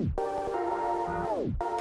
Oh!